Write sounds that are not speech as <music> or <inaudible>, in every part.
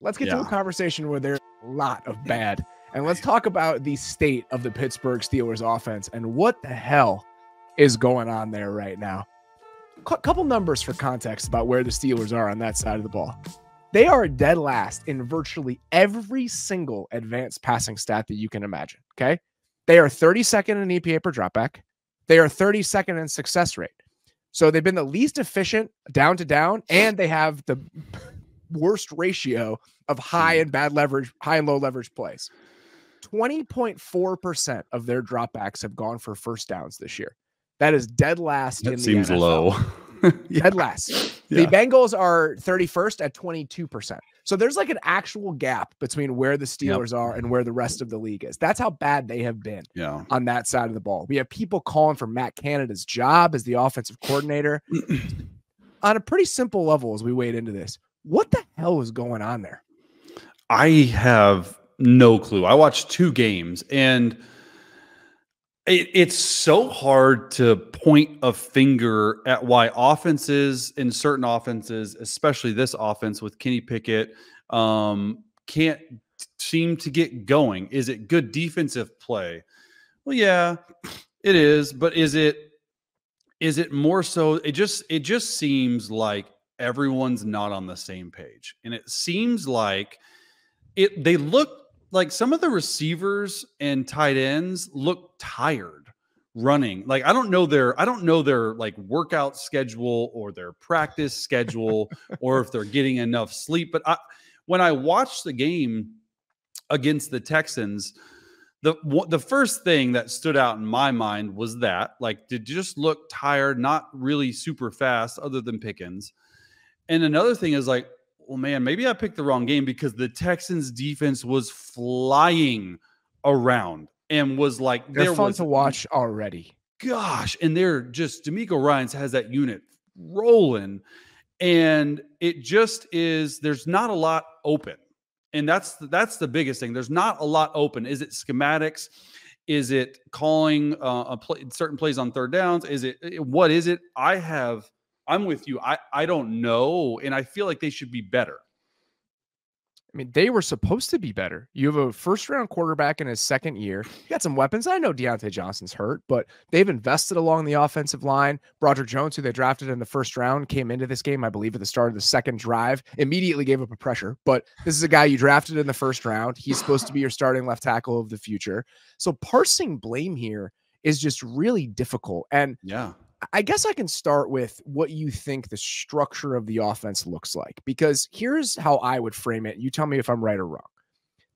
Let's get Yeah. to a conversation where there's a lot of bad. And let's talk about the state of the Pittsburgh Steelers offense and what the hell is going on there right now. A couple numbers for context about where the Steelers are on that side of the ball. They are dead last in virtually every single advanced passing stat that you can imagine. Okay. They are 32nd in EPA per dropback. They are 32nd in success rate. So they've been the least efficient down to down, and they have the worst ratio of high hmm. and bad leverage, high and low leverage plays. 20.4% of their dropbacks have gone for first downs this year. That is dead last in That the seems NFL. low. <laughs> Dead last. Yeah. The Bengals are 31st at 22%. So there's like an actual gap between where the Steelers are and where the rest of the league is. That's how bad they have been Yeah. on that side of the ball. We have people calling for Matt Canada's job as the offensive coordinator <clears throat> on a pretty simple level as we wade into this. What the hell is going on there? I have no clue. I watched two games and it, it's so hard to point a finger at why offenses in certain offenses, especially this offense with Kenny Pickett, um, can't seem to get going. Is it good defensive play? Well, yeah, it is, but is it is it more so it just it just seems like everyone's not on the same page. And it seems like it they look like some of the receivers and tight ends look tired running. Like I don't know their I don't know their like workout schedule or their practice schedule or if they're getting enough sleep, but I when I watched the game against the Texans, the the first thing that stood out in my mind was that like did just look tired, not really super fast other than Pickens. And another thing is like, well, man, maybe I picked the wrong game because the Texans defense was flying around and was like They're fun was to watch already. gosh, and they're just DeMeco Ryans has that unit rolling, and it just is. There's not a lot open, and that's that's the biggest thing. There's not a lot open. Is it schematics? Is it calling uh, a play, certain plays on third downs? Is it what is it? I have. I'm with you. I I don't know, and I feel like they should be better. I mean, they were supposed to be better. You have a first round quarterback in his second year. You got some weapons. I know Diontae Johnson's hurt, but they've invested along the offensive line. Broderick Jones, who they drafted in the first round, came into this game, I believe, at the start of the second drive, immediately gave up a pressure. But this is a guy you drafted in the first round. He's supposed to be your starting left tackle of the future. So parsing blame here is just really difficult. And Yeah. I guess I can start with what you think the structure of the offense looks like, because here's how I would frame it. You tell me if I'm right or wrong.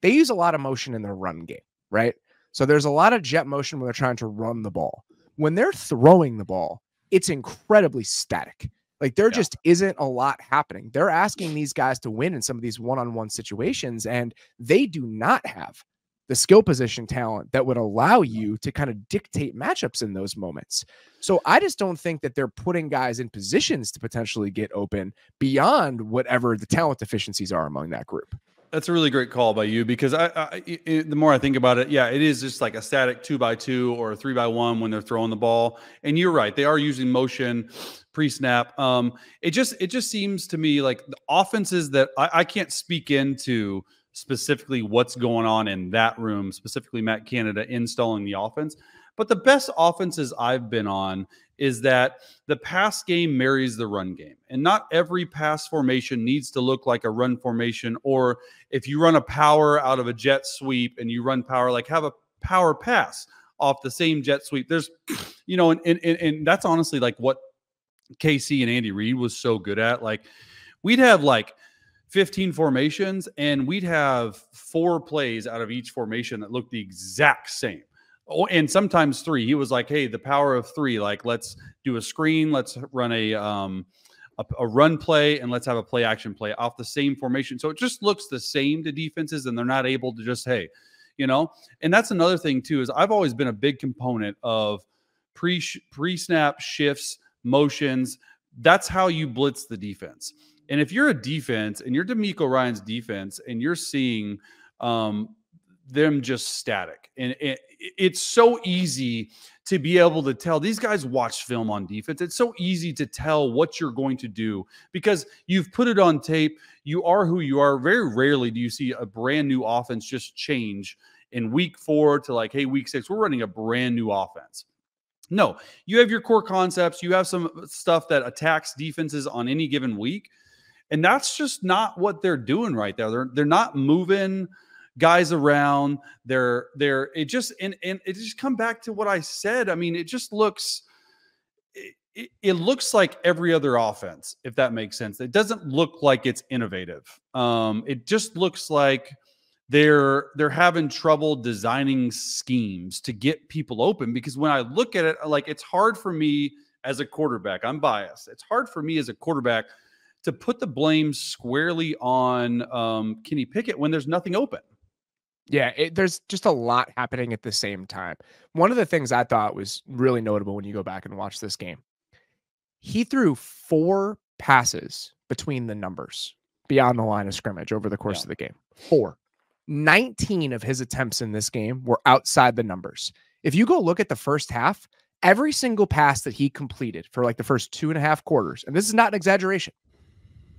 They use a lot of motion in their run game, right? So there's a lot of jet motion when they're trying to run the ball. When they're throwing the ball, it's incredibly static. Like there Yeah. just isn't a lot happening. They're asking these guys to win in some of these one on one situations, and they do not have the skill position talent that would allow you to kind of dictate matchups in those moments. So I just don't think that they're putting guys in positions to potentially get open beyond whatever the talent deficiencies are among that group. That's a really great call by you because I, I i- i- the more I think about it, yeah, it is just like a static two by two or a three by one when they're throwing the ball. And you're right; they are using motion pre-snap. Um, it just it just seems to me like the offenses that I, I can't speak into specifically what's going on in that room, specifically Matt Canada installing the offense. But the best offenses I've been on is that the pass game marries the run game. And not every pass formation needs to look like a run formation. Or if you run a power out of a jet sweep and you run power, like have a power pass off the same jet sweep. There's, <clears throat> you know, and, and, and, that's honestly like what KC and Andy Reid was so good at. Like we'd have like 15 formations and we'd have four plays out of each formation that looked the exact same. Oh, and sometimes three. He was like, "Hey, the power of three. Like, let's do a screen. Let's run a um, a, a run play, and let's have a play action play off the same formation." So it just looks the same to defenses, and they're not able to just, hey, you know. And that's another thing too. Is I've always been a big component of pre pre snap shifts, motions. That's how you blitz the defense. And if you're a defense and you're DeMeco Ryans defense, and you're seeing um, them just static, and it, it's so easy to be able to tell these guys watch film on defense. It's so easy to tell what you're going to do because you've put it on tape. You are who you are. Very rarely do you see a brand new offense just change in week four to like, hey, week six, we're running a brand new offense. No, you have your core concepts. You have some stuff that attacks defenses on any given week. And that's just not what they're doing right there. They're they're not moving guys around. They're they're it just and and it just come back to what I said. I mean, it just looks it, it, looks like every other offense, if that makes sense. It doesn't look like it's innovative. Um, it just looks like they're they're having trouble designing schemes to get people open because when I look at it, like it's hard for me as a quarterback. I'm biased. It's hard for me as a quarterback to put the blame squarely on um, Kenny Pickett when there's nothing open. Yeah, it, there's just a lot happening at the same time. One of the things I thought was really notable when you go back and watch this game, he threw four passes between the numbers beyond the line of scrimmage over the course yeah. of the game. Four. 19 of his attempts in this game were outside the numbers. If you go look at the first half, every single pass that he completed for like the first two and a half quarters, and this is not an exaggeration,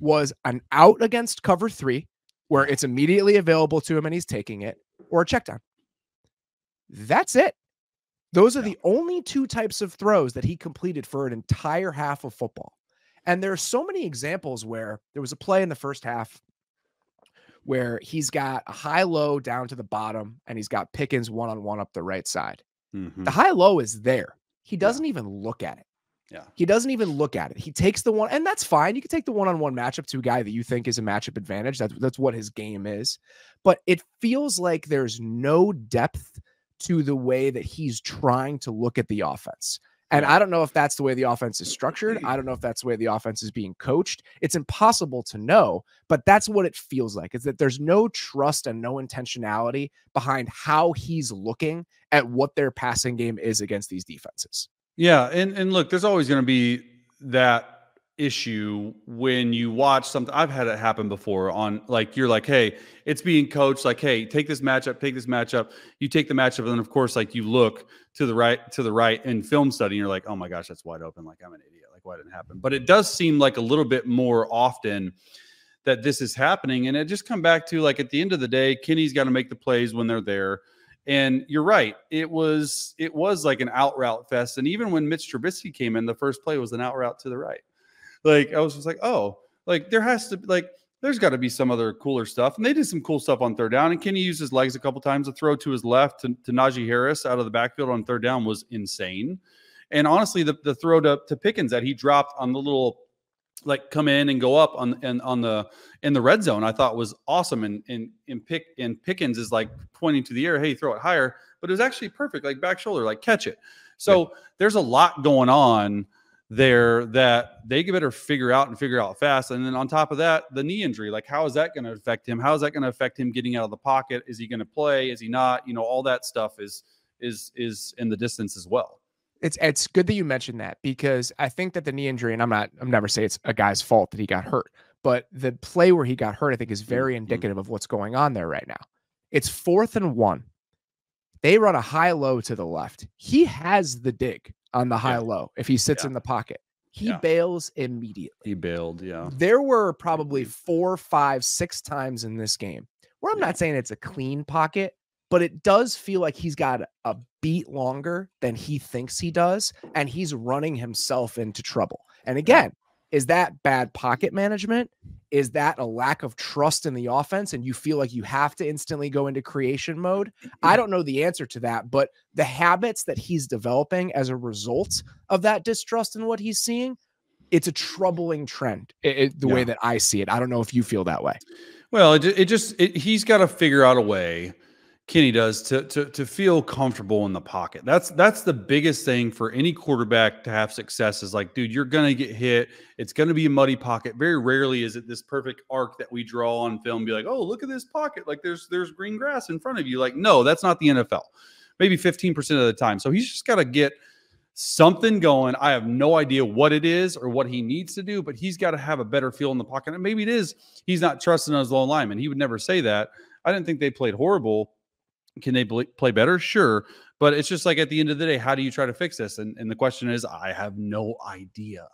was an out against cover three where it's immediately available to him and he's taking it, or a check down. That's it. Those are the only two types of throws that he completed for an entire half of football. And there are so many examples where there was a play in the first half where he's got a high low down to the bottom and he's got Pickens one on one up the right side. Mm-hmm. The high low is there. He doesn't yeah. even look at it. Yeah. He doesn't even look at it. He takes the one, and that's fine. You can take the one-on-one matchup to a guy that you think is a matchup advantage. That's that's what his game is. But it feels like there's no depth to the way that he's trying to look at the offense. And I don't know if that's the way the offense is structured. I don't know if that's the way the offense is being coached. It's impossible to know, but that's what it feels like is that there's no trust and no intentionality behind how he's looking at what their passing game is against these defenses. Yeah, and and look, there's always going to be that issue when you watch something. I've had it happen before on like you're like, hey, it's being coached. Like, hey, take this matchup, take this matchup. You take the matchup, and then of course, like you look to the right, to the right in film study, and you're like, oh my gosh, that's wide open. Like I'm an idiot. Like why didn't it happen? But it does seem like a little bit more often that this is happening, and it just come back to like at the end of the day, Kenny's got to make the plays when they're there. And you're right. It was it was like an out route fest. And even when Mitch Trubisky came in, the first play was an out route to the right. Like I was just like, oh, like there has to be like there's got to be some other cooler stuff. And they did some cool stuff on third down. And Kenny used his legs a couple times. The throw to his left to, to Najee Harris out of the backfield on third down was insane. And honestly, the, the throw to, to Pickens that he dropped on the little like come in and go up on and on the in the red zone I thought was awesome. And and and pick and Pickens is like pointing to the air hey throw it higher. But it was actually perfect like back shoulder like catch it. So yeah. there's a lot going on there that they better figure out and figure out fast. And then on top of that the knee injury like how is that going to affect him? How is that going to affect him getting out of the pocket? Is he going to play? Is he not? You know all that stuff is is is in the distance as well it's it's good that you mentioned that because I think that the knee injury, and I'm not I'm never say it's a guy's fault that he got hurt, but the play where he got hurt, I think, is very mm-hmm. indicative of what's going on there right now. It's fourth and one. They run a high low to the left. He has the dig on the high yeah. low if he sits yeah. in the pocket. He yeah. bails immediately. He bailed, yeah. There were probably four, five, six times in this game where I'm not saying it's a clean pocket, but it does feel like he's got a beat longer than he thinks he does, and he's running himself into trouble. And again, is that bad pocket management? Is that a lack of trust in the offense and you feel like you have to instantly go into creation mode? I don't know the answer to that, but the habits that he's developing as a result of that distrust in what he's seeing, it's a troubling trend. It, it, the yeah. way that I see it. I don't know if you feel that way. Well, it, it just he's got to figure out a way Kenny does to, to to feel comfortable in the pocket. That's that's the biggest thing for any quarterback to have success is like, dude, you're gonna get hit. It's gonna be a muddy pocket. Very rarely is it this perfect arc that we draw on film. Be like, oh, look at this pocket. Like there's there's green grass in front of you. Like, no, that's not the NFL. Maybe 15% of the time. So he's just got to get something going. I have no idea what it is or what he needs to do, but he's got to have a better feel in the pocket. And maybe it is he's not trusting his low lineman. He would never say that. I didn't think they played horrible can they play better? Sure. But it's just like at the end of the day, how do you try to fix this? And, and the question is, I have no idea.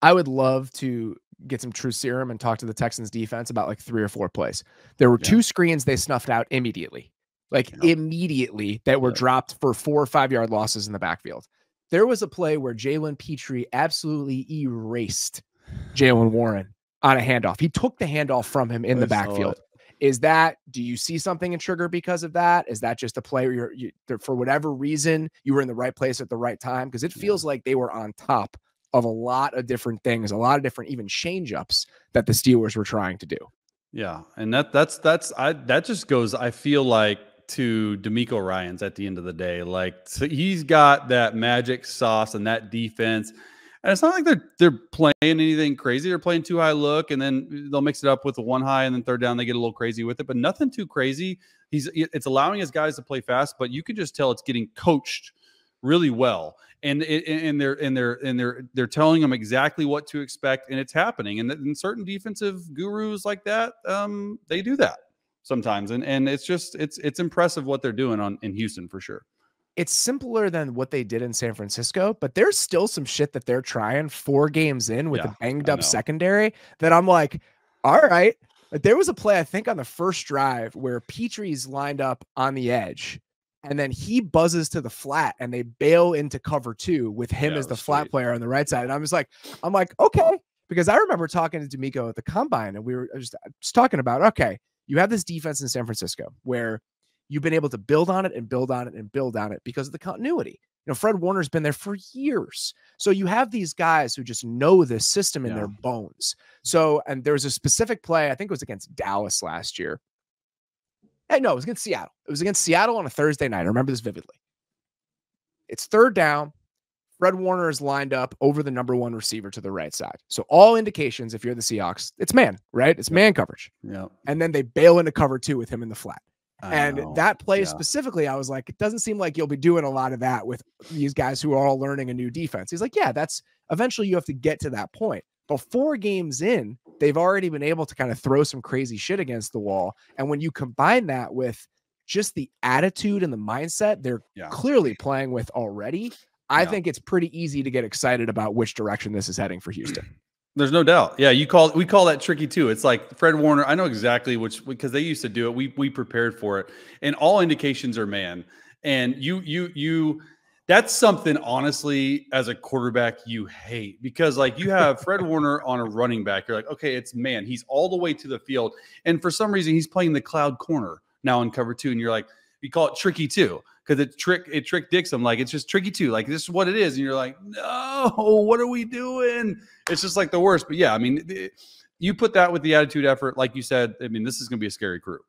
I would love to get some true serum and talk to the Texans defense about like three or four plays. There were yeah. two screens they snuffed out immediately, like yeah. immediately that were yeah. dropped for four or five yard losses in the backfield. There was a play where Jalen Pitre absolutely erased Jaylen Warren on a handoff. He took the handoff from him in I the backfield. Is that do you see something in Trigger because of that? Is that just a play where you're you, for whatever reason you were in the right place at the right time? Because it feels like they were on top of a lot of different things, a lot of different even change ups that the Steelers were trying to do. Yeah, and that that's that's I that just goes. I feel like to DeMeco Ryans at the end of the day, like so he's got that magic sauce and that defense. And it's not like they're they're playing anything crazy. They're playing two high look, and then they'll mix it up with the one high, and then third down they get a little crazy with it, but nothing too crazy. He's it's allowing his guys to play fast, but you can just tell it's getting coached really well and and they're and they're and they're they're telling them exactly what to expect and it's happening and, and certain defensive gurus like that um they do that sometimes and and it's just it's it's impressive what they're doing on in Houston for sure it's simpler than what they did in San Francisco, but there's still some shit that they're trying four games in with yeah, a banged up secondary that I'm like, all right. There was a play, I think, on the first drive where Pitre's lined up on the edge and then he buzzes to the flat and they bail into cover two with him yeah, as the flat sweet. player on the right side. And I was like, I'm like, okay. Because I remember talking to DeMeco at the combine and we were just, just talking about, okay, you have this defense in San Francisco where you've been able to build on it and build on it and build on it because of the continuity. You know, Fred Warner's been there for years. So you have these guys who just know the system in yeah. their bones. So, and there was a specific play, I think it was against Dallas last year, Hey, no, it was against Seattle. It was against Seattle on a Thursday night. I remember this vividly. It's third down. Fred Warner is lined up over the number one receiver to the right side. So all indications, if you're the Seahawks, it's man, right? It's man coverage. Yeah. And then they bail into cover two with him in the flat. I and know. that play yeah. specifically, I was like, it doesn't seem like you'll be doing a lot of that with these guys who are all learning a new defense. He's like, yeah, that's eventually you have to get to that point. But four games in, they've already been able to kind of throw some crazy shit against the wall. And when you combine that with just the attitude and the mindset they're yeah. clearly playing with already, I yeah. think it's pretty easy to get excited about which direction this is heading for Houston. There's no doubt. Yeah, you call we call that tricky too. It's like Fred Warner. I know exactly which because they used to do it. We we prepared for it, and all indications are man. And you you you that's something honestly as a quarterback you hate because like you have Fred <laughs> Warner on a running back you're like okay it's man he's all the way to the field and for some reason he's playing the cloud corner now in cover 2 and you're like you call it tricky too because it trick it trick dicks him like it's just tricky too like this is what it is and you're like no <laughs> what are we doing it's just like the worst but yeah I mean you put that with the attitude effort like you said I mean this is going to be a scary crew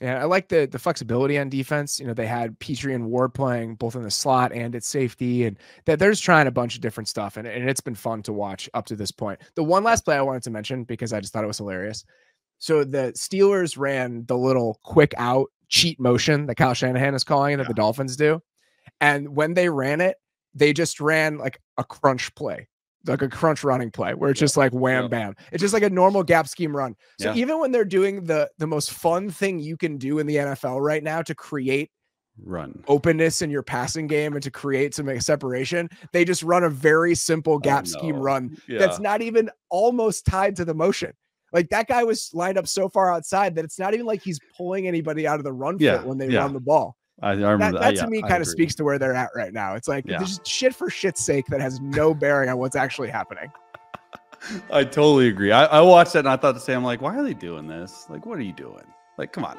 and I like the the flexibility on defense. You know, they had Pitre and Ward playing both in the slot and at safety, and that they're just trying a bunch of different stuff, and, and it's been fun to watch up to this point. The one last play I wanted to mention because I just thought it was hilarious. So the Steelers ran the little quick out cheat motion that Kyle Shanahan is calling that yeah. the Dolphins do, and when they ran it, they just ran like a crunch play like a crunch running play where it's just like wham bam. It's just like a normal gap scheme run. So yeah. even when they're doing the the most fun thing you can do in the NFL right now to create run openness in your passing game and to create some separation, they just run a very simple gap oh, no. scheme run yeah. that's not even almost tied to the motion. Like that guy was lined up so far outside that it's not even like he's pulling anybody out of the run yeah. when they run the ball. I, I remember that, that, that to me kind of speaks to where they're at right now. It's like yeah. there's shit for shit's sake that has no bearing on what's actually happening. <laughs> I totally agree. I, I watched that and I thought the same. I'm like, why are they doing this? Like, what are you doing? Like, come on.